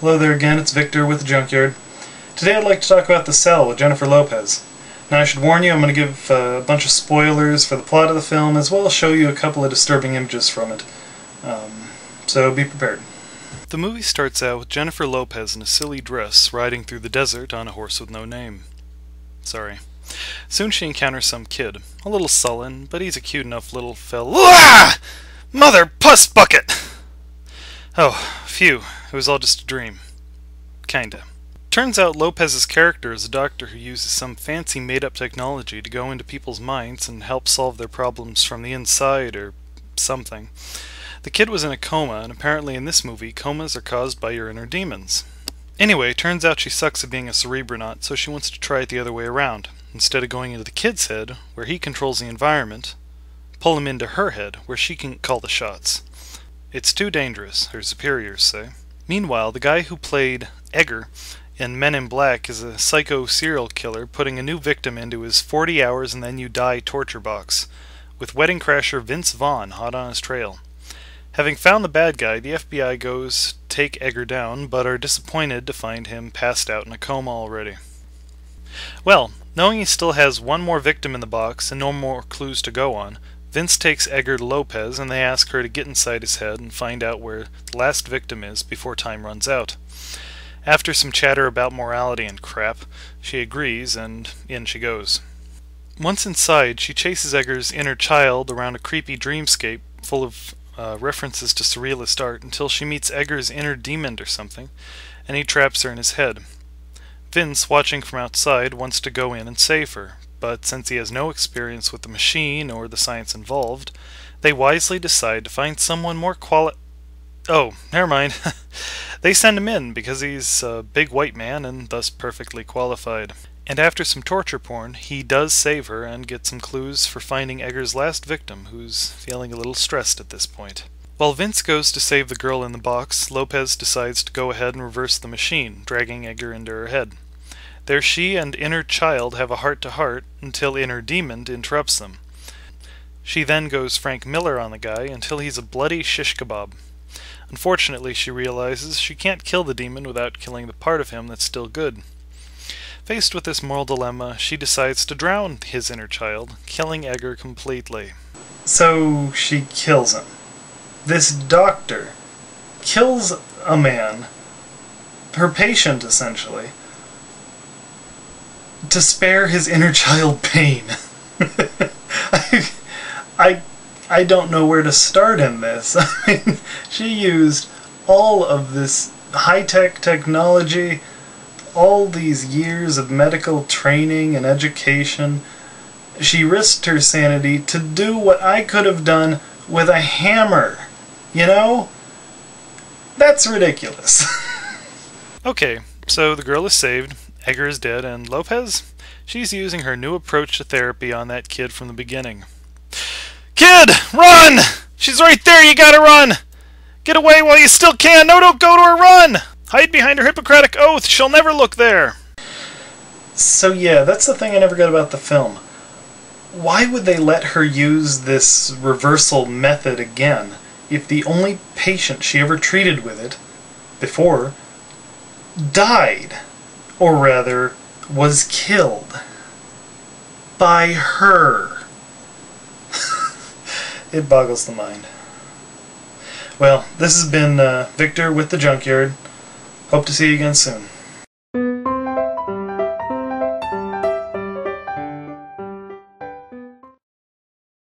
Hello there again, it's Victor with the Junkyard. Today I'd like to talk about The Cell with Jennifer Lopez. Now I should warn you, I'm going to give uh, a bunch of spoilers for the plot of the film, as well as show you a couple of disturbing images from it. Um, so be prepared. The movie starts out with Jennifer Lopez in a silly dress riding through the desert on a horse with no name. Sorry. Soon she encounters some kid, a little sullen, but he's a cute enough little fell. Ah! Mother puss bucket! Oh, phew, it was all just a dream. Kinda. Turns out Lopez's character is a doctor who uses some fancy made up technology to go into people's minds and help solve their problems from the inside or something. The kid was in a coma, and apparently in this movie, comas are caused by your inner demons. Anyway, turns out she sucks at being a cerebronaut, so she wants to try it the other way around. Instead of going into the kid's head, where he controls the environment, pull him into her head, where she can call the shots. It's too dangerous, her superiors say. Meanwhile, the guy who played Edgar in Men in Black is a psycho serial killer putting a new victim into his 40 hours and then you die torture box, with wedding crasher Vince Vaughn hot on his trail. Having found the bad guy, the FBI goes take Edgar down, but are disappointed to find him passed out in a coma already. Well, knowing he still has one more victim in the box and no more clues to go on, Vince takes Edgar to Lopez and they ask her to get inside his head and find out where the last victim is before time runs out. After some chatter about morality and crap, she agrees and in she goes. Once inside, she chases Edgar's inner child around a creepy dreamscape full of uh, references to surrealist art until she meets Edgar's inner demon or something, and he traps her in his head. Vince, watching from outside, wants to go in and save her, but since he has no experience with the machine or the science involved, they wisely decide to find someone more quali- Oh, never mind. they send him in because he's a big white man and thus perfectly qualified. And after some torture porn, he does save her and get some clues for finding Edgar's last victim, who's feeling a little stressed at this point. While Vince goes to save the girl in the box, Lopez decides to go ahead and reverse the machine, dragging Edgar into her head. There she and inner child have a heart to heart until inner demon interrupts them. She then goes Frank Miller on the guy until he's a bloody shish kebab. Unfortunately, she realizes she can't kill the demon without killing the part of him that's still good. Faced with this moral dilemma, she decides to drown his inner child, killing Edgar completely. So she kills him. This doctor kills a man, her patient essentially, to spare his inner child pain. I, I, I don't know where to start in this. She used all of this high tech technology, all these years of medical training and education. She risked her sanity to do what I could have done with a hammer. You know? That's ridiculous. okay, so the girl is saved, Edgar is dead, and Lopez? She's using her new approach to therapy on that kid from the beginning. Kid! Run! She's right there, you gotta run! Get away while you still can! No, don't go to her, run! Hide behind her Hippocratic oath, she'll never look there! So yeah, that's the thing I never got about the film. Why would they let her use this reversal method again if the only patient she ever treated with it before died? Or rather, was killed. By her. it boggles the mind. Well, this has been uh, Victor with the Junkyard. Hope to see you again soon.